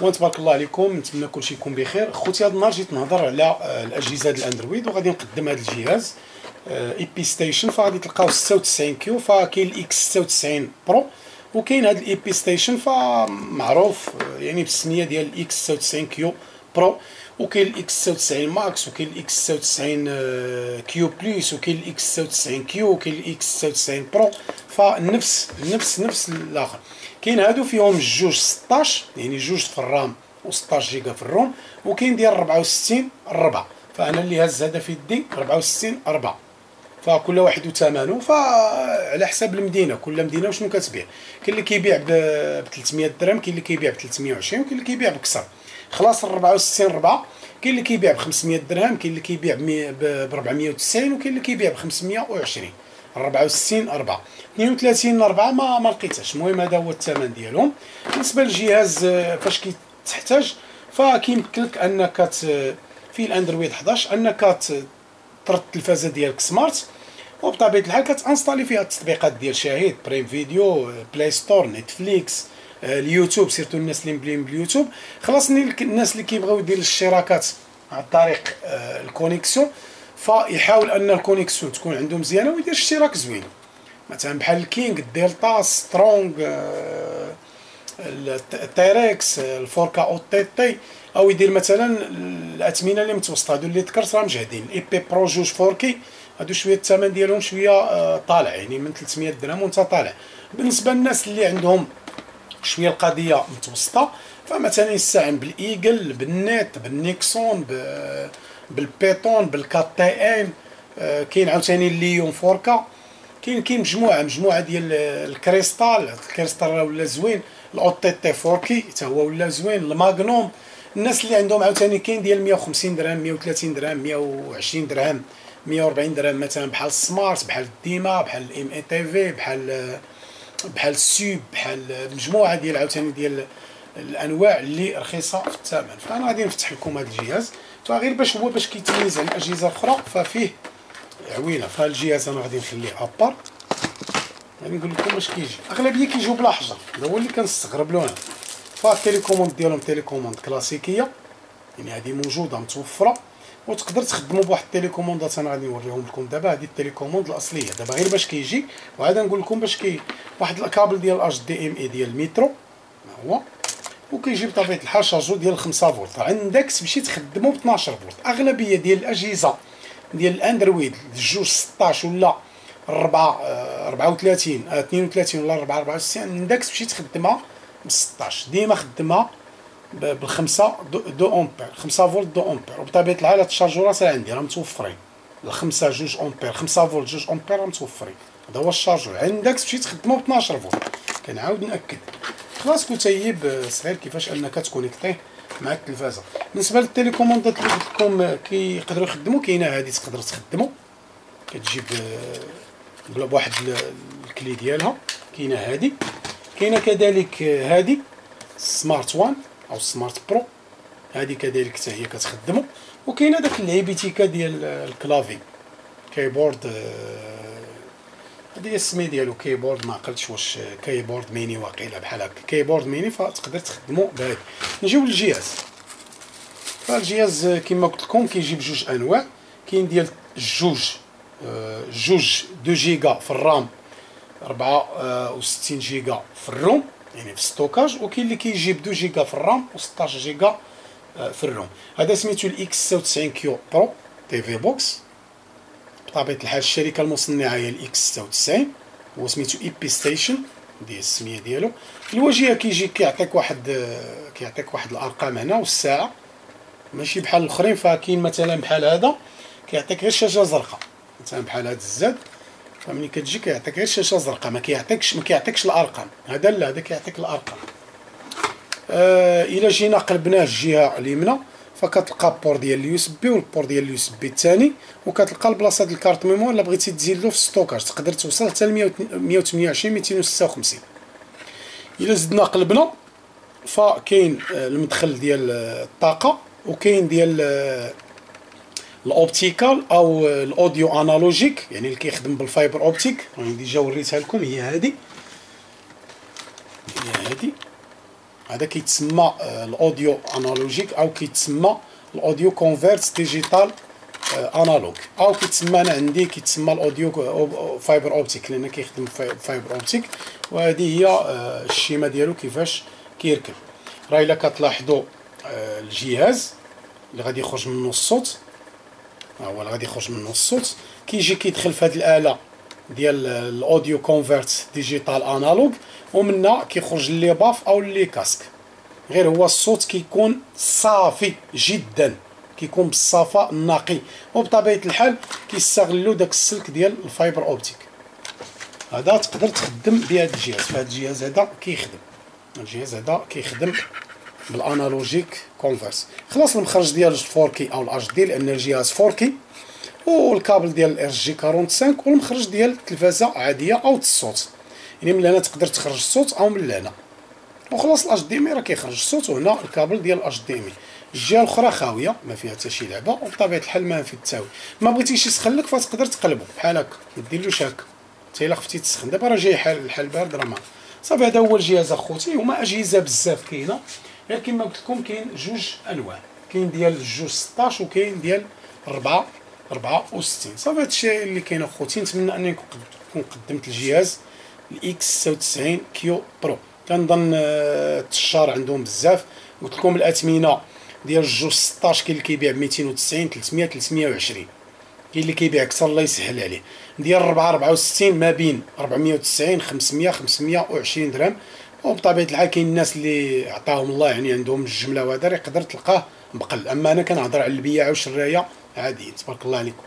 اخوان تبارك الله عليكم نتمنى كلشي يكون بخير. خوتي هذا النهار جيت نهضر على آه، الأجهزة ديال الاندرويد وغادي نقدم هذا الجهاز IP Station فغادي تلقاو 96 Q فكاين ال X 96 Pro وكاين هذا ال IP Station فمعروف آه، يعني بالسمية ديال ال X 96 Q Pro وكاين ال X 96 Max وكاين ال X 96 Q Plus وكاين ال X 96 Q وكاين ال X 96 Pro فنفس نفس نفس الآخر. كاين هادو فيهم جوج 16 يعني جوج في ال RAM و16 جيجا في ال ROM وكاين ديال 64 4 فأنا اللي هز هذا في يدي 64 4 فكل واحد وثمنه فعلى حساب المدينة كل مدينة وشنو كتبيع. كاين اللي كيبيع ب 300 درهم كاين اللي كيبيع ب 320 وكاين اللي كيبيع بكثر خلاص 64 4 كاين اللي كيبيع ب 500 درهم كاين اللي كيبيع ب 490 وكاين اللي كيبيع ب 520 64 4 32 4 ما ما لقيتهاش. المهم هذا هو الثمن ديالهم. بالنسبة للجهاز آه، فاش كتحتاج فكيمكن لك انك في الأندرويد 11 أنك ترد التلفازة ديالك smart وبطبيعة الحال كتانستالي فيها التطبيقات ديال شاهد Prime Video Play Store Netflix اليوتيوب surtout الناس اللي مبلين باليوتيوب. خلاصني الناس اللي كيبغيو يديروا الاشتراكات عن طريق آه، ال connexion فيحاول أن ال connexion تكون عنده مزيانه ويدير اشتراك زوين. مثلا بحال ال King ال Delta Strong ال T-Rex ال 4K OTT أو يدير مثلا الاثمنه اللي متوسطة. هادو اللي ذكرت راهم مجهدين ال IP Pro جوج 4K هادو شوية الثمن ديالهم شوية آه، طالع. يعني من 300 درهم وانت طالع. بالنسبة للناس اللي عندهم شوية القضية متوسطة فمثلا يستعين بال Eagle بالنيت بال Nexon بالبيتون بالكات تي ان آه، كاين عاوتاني الليون فوركا كاين كاين مجموعة مجموعة ديال الكريستال الكريستال راه ولا زوين. الاو تي تي فوركي حتى هو ولا زوين. الماغنوم الناس اللي عندهم عاوتاني كاين ديال 150 درهم 130 درهم 120 درهم 140 درهم مثلا بحال السمارت بحال الديما بحال الام إي تي في بحال بحال السوب بحال مجموعة ديال عاوتاني ديال الأنواع اللي رخيصة في الثمن. فأنا غادي نفتح لكم هذا الجهاز. فغير باش هو باش كيتميز عن الاجهزه الاخرى ففيه عوينه فالجهاز أنا غادي نخليه à part. غادي نقول لكم واش كيجي. أغلبية كيجيو بلا حجر هذا هو اللي كنستغرب له أنا. فال télécommande ديالهم télécommande كلاسيكية. يعني هذه موجودة متوفرة. وتقدر تخدموا بواحد التيليكوموندات أنا غادي نوريهم لكم. دابا هذه ال télécommande الأصلية. دابا غير باش كيجي وعاد نقول لكم باش كي واحد الكابل ديال HDMI ديال المترو ها هو. وكيجي بطبيعه الحال chargeur ديال 5 فولت. عندك تمشي تخدمو ب 12 فولت. أغلبية ديال الأجهزة ديال الأندرويد جوج 16 ولا 4 34 32 ولا 4 64 عندك تمشي تخدمها ب 16 ديما خدمها بالخمسة deux ampères. 5 فولت deux ampères. وبطبيعة الحال هاد الشارجورات راه عندي راه متوفرين. الخمسة جوج أمبير. 5 فولت جوج أمبير راه متوفرين. هذا هو ال chargeur. عندك تمشي تخدمو ب 12 فولت. كنعاود نأكد. خلاص كتيب صغير كيفاش انك تكونيكتيه مع التلفازه بالنسبة للتليكوموندات اللي قلت لكم كيقدروا يخدموا كاينة هذه تقدر تخدموا كتجيب بواحد ال clé ديالها كاينة هذه كاينة كذلك هذه Smart One أو Smart Pro. هذه كذلك حتى هي كتخدموا وكاينة داك اللعيبيتيكا ديال ال clavier. keyboard هذه السميه ديالو keyboard ما عقلتش واش keyboard mini واقيلا بحال هكا. keyboard mini فتقدر تخدمو بهذا نجيو للجهاز. فالجهاز كما قلت لكم كيجي بجوج أنواع. كاين ديال جوج جوج deux جيجا في ال RAM 64 جيجا في ال ROM يعني في stockage. وكاين اللي كيجي ب 2 جيجا في ال RAM و16 جيجا في ال ROM. هذا سميتو ال X96Q Pro TV Box. بطبيعه الحال الشركة المصنعة هي ال X96 هو سميتو IP Station ديال السمية ديالو. الواجهه كيجي كيعطيك واحد كيعطيك واحد الأرقام هنا والساعة ماشي بحال الأخرين فكاين مثلا بحال هذا كيعطيك غير شاشة زرقاء. مثلا بحال هذا الزاد فملي كتجي كيعطيك غير شاشة زرقاء ما كيعطيكش ما كيعطيكش الأرقام. هذا لا هذا كيعطيك الأرقام. آه إلا جينا قلبناه الجهة اليمنى فكتلقى port ديال ال USB وال port ديال ال USB الثاني وكتلقى البلاصة ديال ال carte mémoire إلا بغيتي تزيد له في stockage تقدر توصل حتى ل 128 256 إلا زدنا قلبنا فكاين آه، المدخل ديال آه، الطاقة وكاين ديال آه، ال optical أو ال audio analogique يعني اللي كيخدم بال fiber optic. راني déjà وريتها لكم هي هذه هي هذه هذا كيتسمى آه، ال audio analogique أو كيتسمى ال audio convert digital analog أو كيتسمى أنا عندي كيتسمى ال audio fiber optic لأن كيخدم fiber optic وهذه هي آه، ال schéma ديالو كيفاش كيركب. راه إلا كتلاحظوا آه، الجهاز اللي غادي يخرج منه الصوت ها هو اللي غادي يخرج منه الصوت كيجي كيدخل في هذه الآلة ديال ال audio convert digital analog ومنها كيخرج les baffles أو les casques. غير هو الصوت كيكون صافي جدا كيكون بالصفاء النقي وبطبيعة الحال كيستغلوا داك السلك ديال ال fiber optic. هذا تقدر تخدم بهذا الجهاز. فهاد الجهاز هذا كيخدم. الجهاز هذا كيخدم بالأنالوجيك كونفرس خلاص المخرج ديال 4 كي أو الاتش دي لأن الجهاز 4 كي والكابل ديال الار جي 45 والمخرج ديال التلفازة عادية أو الصوت. يعني من هنا تقدر تخرج الصوت أو من هنا وخلاص الاتش دي ام راه كيخرج الصوت وهنا الكابل ديال الاتش دي ام الجهة الأخرى خاوية ما فيها حتى شي لعبة وبطبيعة الحال ما في التاوي ما بغيتيش يسخن لك فتقدر تقلبو. بحال هكا. ما ديرلوش هكا. حتى إلا خفتي تسخن. دابا راه جاي حال الحال بارد راه ما صافي هذا هو الجهاز أخوتي هما أجهزة بزاف كاينة. غير كما قلت لكم كاين جوج أنواع. كاين ديال جوج 16 وكاين ديال 4 64 صافي هادشي اللي كاين اخوتي نتمنى أنني نكون قدمت الجهاز ال X 96 Q Pro. كنظن آه، التشار عندهم بزاف. قلت لكم الاثمنه ديال جوج 16 كاين اللي كيبيع ب 290 300 320 كاين اللي كيبيع أكثر الله يسهل عليه. ديال 4 64 ما بين 490 500 520 درهم. وبطبيعة الحال كاين الناس اللي عطاهم الله يعني عندهم الجملة وهذا يقدر تلقاه بقل. أما أنا كنهضر على البياع والشرايه عادي تبارك الله عليكم.